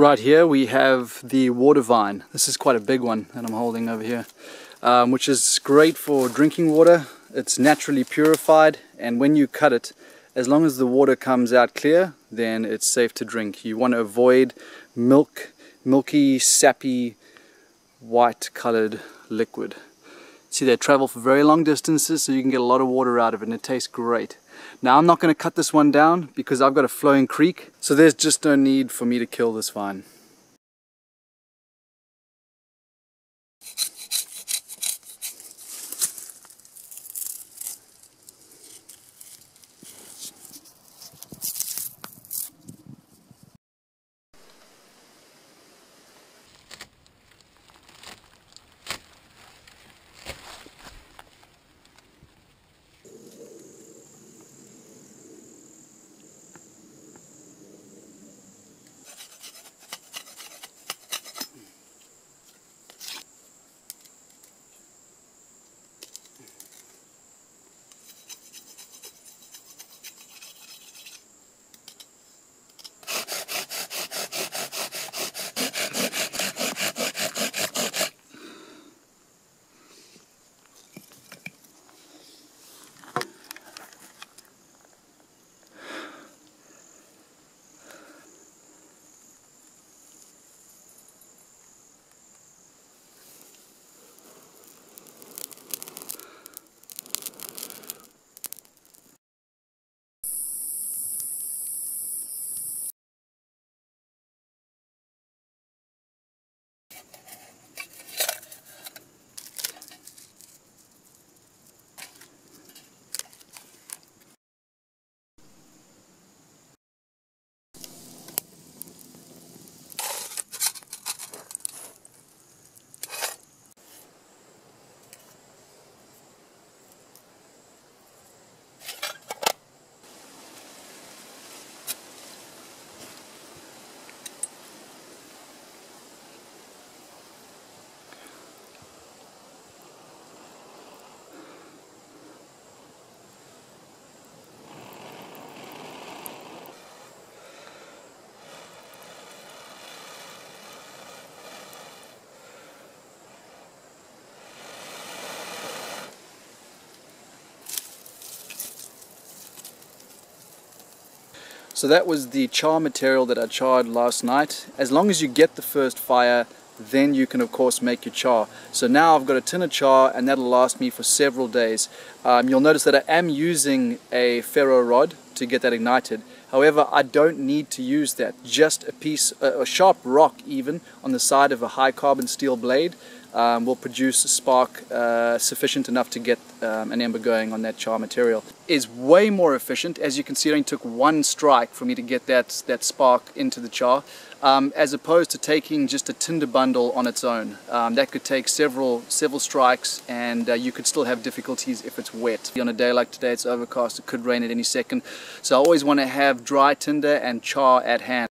Right here we have the water vine. This is quite a big one that I'm holding over here, um, which is great for drinking water. It's naturally purified and when you cut it, as long as the water comes out clear, then it's safe to drink. You want to avoid milk, milky, sappy, white colored liquid. See they travel for very long distances so you can get a lot of water out of it and it tastes great. Now I'm not going to cut this one down because I've got a flowing creek so there's just no need for me to kill this vine. So that was the char material that I charred last night. As long as you get the first fire, then you can of course make your char. So now I've got a tin of char and that'll last me for several days. Um, you'll notice that I am using a ferro rod to get that ignited. However, I don't need to use that. Just a piece, a sharp rock even, on the side of a high carbon steel blade um, will produce a spark uh, sufficient enough to get um, an ember going on that char material. Is way more efficient. As you can see, it only took one strike for me to get that, that spark into the char, um, as opposed to taking just a tinder bundle on its own. Um, that could take several, several strikes and uh, you could still have difficulties if it's wet. On a day like today, it's overcast, it could rain at any second. So I always want to have dry tinder and char at hand.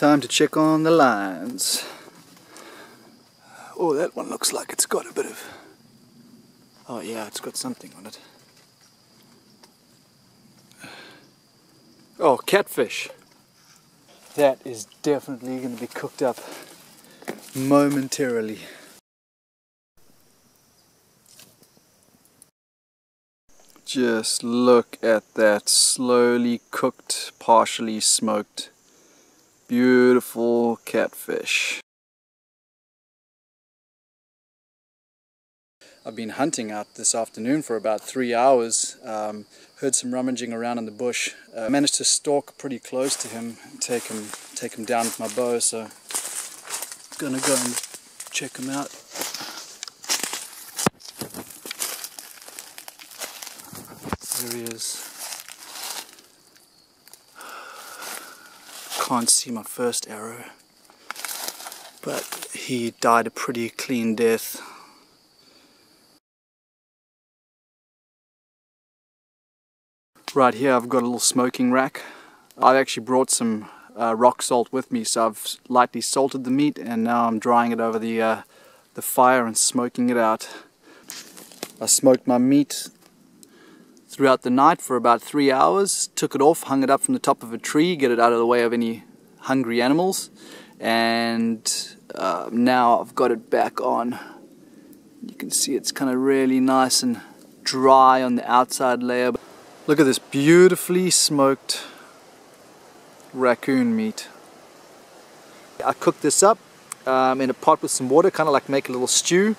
Time to check on the lines. Oh, that one looks like it's got a bit of... Oh yeah, it's got something on it. Oh, catfish. That is definitely going to be cooked up momentarily. Just look at that slowly cooked, partially smoked Beautiful catfish. I've been hunting out this afternoon for about three hours. Um, heard some rummaging around in the bush. Uh, managed to stalk pretty close to him, take him, take him down with my bow. So, gonna go and check him out. There he is. Can't see my first arrow. but he died a pretty clean death. Right here I've got a little smoking rack. I've actually brought some uh, rock salt with me so I've lightly salted the meat and now I'm drying it over the, uh, the fire and smoking it out. I smoked my meat throughout the night for about three hours, took it off, hung it up from the top of a tree, get it out of the way of any hungry animals and uh, now I've got it back on. You can see it's kind of really nice and dry on the outside layer. Look at this beautifully smoked raccoon meat. I cooked this up um, in a pot with some water, kind of like make a little stew,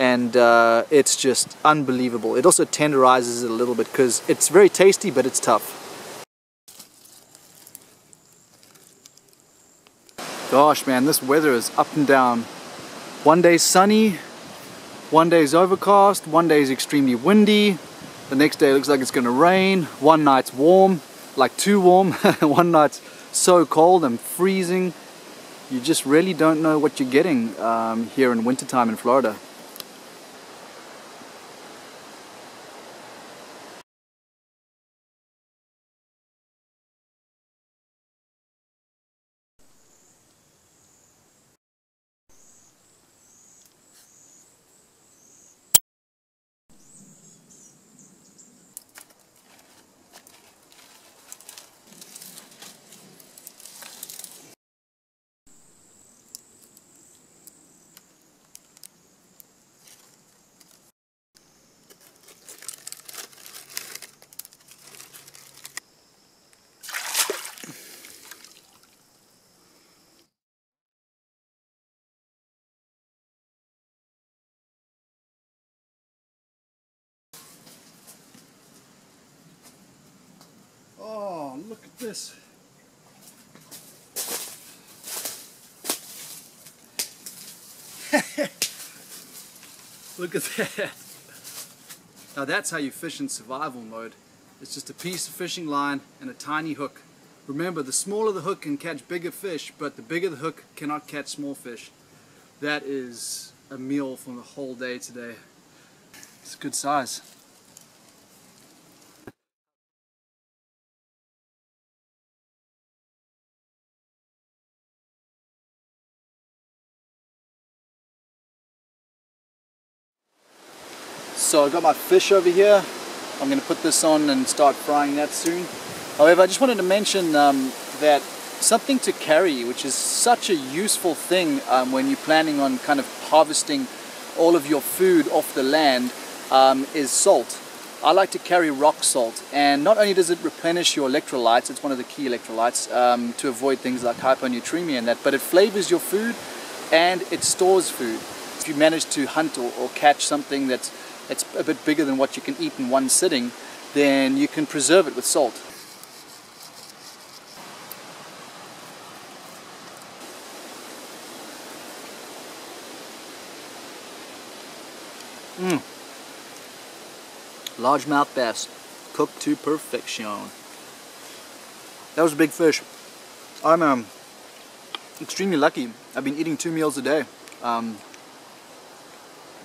and uh, it's just unbelievable. It also tenderizes it a little bit because it's very tasty, but it's tough. Gosh, man, this weather is up and down. One day sunny, one day is overcast, one day is extremely windy, the next day looks like it's gonna rain. One night's warm, like too warm. One night's so cold and freezing. You just really don't know what you're getting um, here in wintertime in Florida. Oh, look at this. look at that. Now that's how you fish in survival mode. It's just a piece of fishing line and a tiny hook. Remember, the smaller the hook can catch bigger fish, but the bigger the hook cannot catch small fish. That is a meal for the whole day today. It's a good size. So I've got my fish over here. I'm going to put this on and start frying that soon. However, I just wanted to mention um, that something to carry, which is such a useful thing um, when you're planning on kind of harvesting all of your food off the land, um, is salt. I like to carry rock salt, and not only does it replenish your electrolytes, it's one of the key electrolytes um, to avoid things like hyponatremia and that, but it flavors your food and it stores food. If you manage to hunt or, or catch something that's it's a bit bigger than what you can eat in one sitting, then you can preserve it with salt. Mmm. Largemouth bass, cooked to perfection. That was a big fish. I'm um, extremely lucky. I've been eating two meals a day. Um,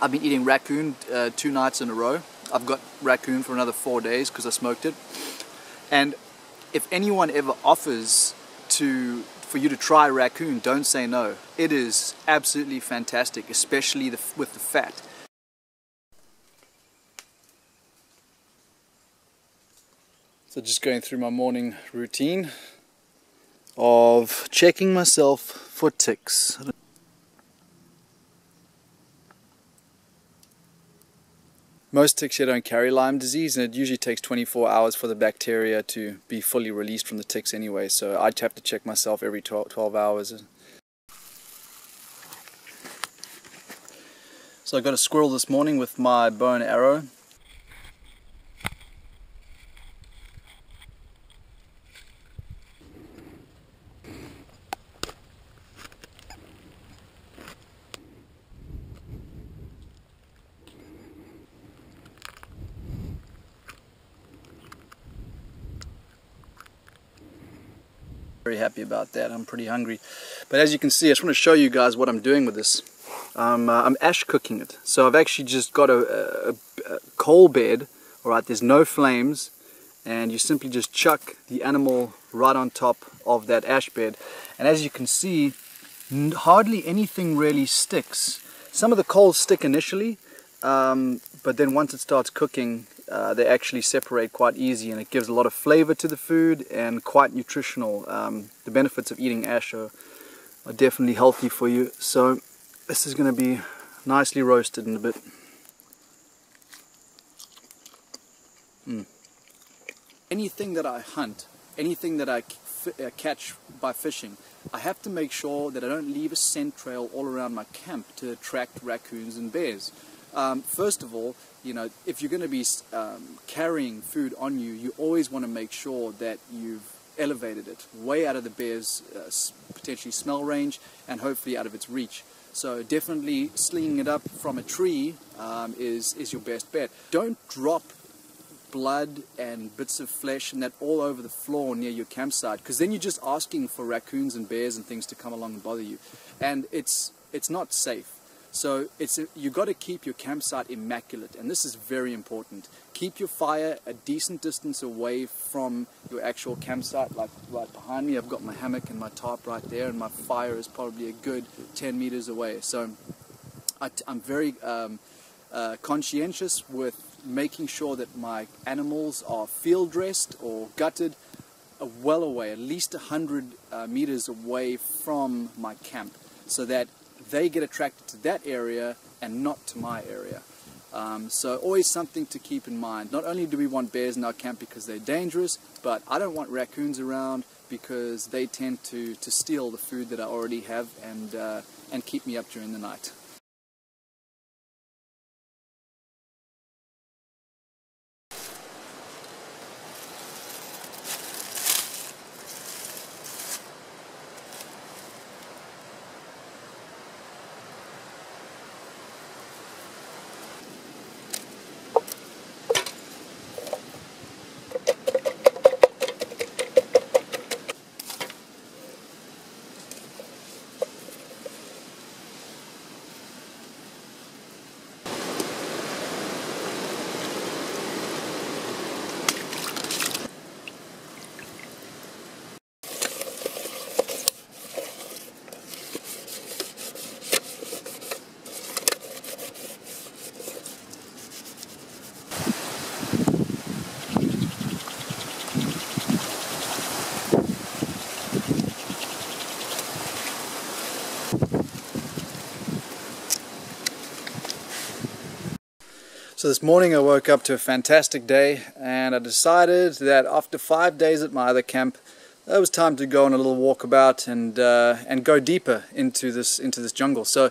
I've been eating raccoon uh, two nights in a row. I've got raccoon for another four days because I smoked it. And if anyone ever offers to for you to try raccoon, don't say no. It is absolutely fantastic, especially the, with the fat. So just going through my morning routine of checking myself for ticks. Most ticks here don't carry Lyme disease and it usually takes 24 hours for the bacteria to be fully released from the ticks anyway so I'd have to check myself every 12, 12 hours. So I got a squirrel this morning with my bow and arrow about that. I'm pretty hungry. But as you can see, I just want to show you guys what I'm doing with this. Um, uh, I'm ash cooking it. So I've actually just got a, a, a coal bed. All right, there's no flames. And you simply just chuck the animal right on top of that ash bed. And as you can see, hardly anything really sticks. Some of the coals stick initially, um, but then once it starts cooking, uh, they actually separate quite easy and it gives a lot of flavor to the food and quite nutritional. Um, the benefits of eating ash are, are definitely healthy for you. So this is going to be nicely roasted in a bit. Mm. Anything that I hunt, anything that I uh, catch by fishing, I have to make sure that I don't leave a scent trail all around my camp to attract raccoons and bears. Um, first of all, you know, if you're going to be um, carrying food on you, you always want to make sure that you've elevated it way out of the bear's uh, potentially smell range and hopefully out of its reach. So definitely slinging it up from a tree um, is, is your best bet. Don't drop blood and bits of flesh and that all over the floor near your campsite because then you're just asking for raccoons and bears and things to come along and bother you. And it's, it's not safe. So it's a, you got to keep your campsite immaculate, and this is very important. Keep your fire a decent distance away from your actual campsite. Like right behind me, I've got my hammock and my tarp right there, and my fire is probably a good 10 meters away. So I, am very um, uh, conscientious with making sure that my animals are field dressed or gutted uh, well away, at least 100 uh, meters away from my camp, so that they get attracted to that area and not to my area. Um, so always something to keep in mind. Not only do we want bears in our camp because they're dangerous, but I don't want raccoons around because they tend to, to steal the food that I already have and, uh, and keep me up during the night. So this morning I woke up to a fantastic day and I decided that after five days at my other camp it was time to go on a little walkabout and uh, and go deeper into this into this jungle. So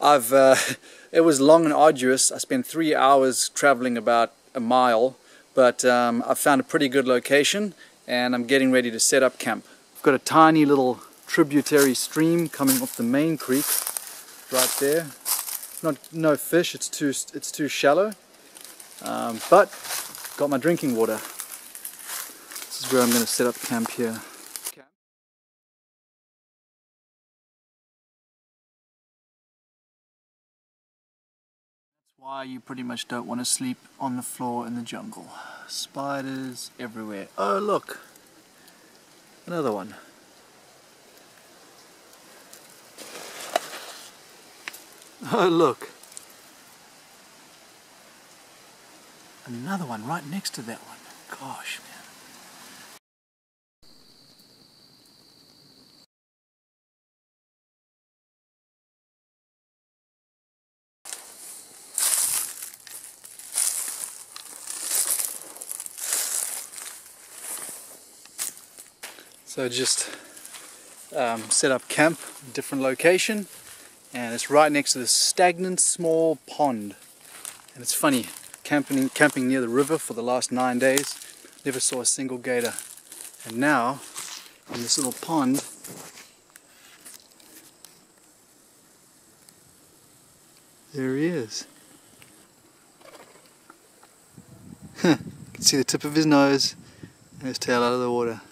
I've uh, it was long and arduous. I spent three hours traveling about a mile, but um, I found a pretty good location and I'm getting ready to set up camp. I've got a tiny little tributary stream coming off the main creek right there. Not no fish. It's too it's too shallow. Um, but got my drinking water. This is where I'm going to set up camp here. Why you pretty much don't want to sleep on the floor in the jungle. Spiders everywhere. Oh look, another one. Oh look. Another one right next to that one. Gosh, man. So just um, set up camp, different location, and it's right next to this stagnant small pond. And it's funny, camping, camping near the river for the last nine days. Never saw a single gator. And now, in this little pond, there he is. you can see the tip of his nose and his tail out of the water.